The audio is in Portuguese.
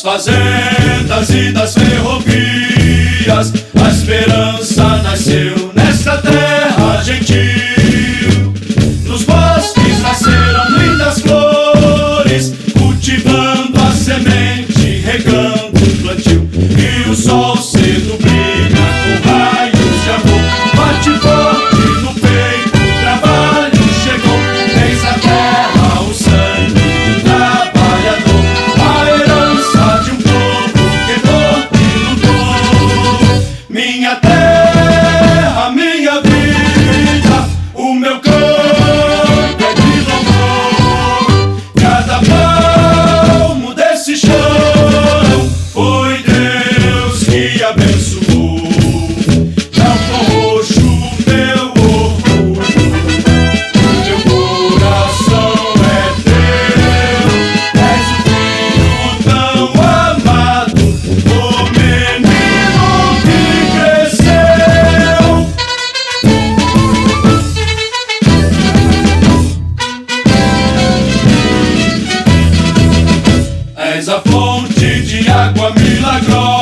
das fazendas e das ferrovias, a esperança minha terra, minha vida. de água milagrosa.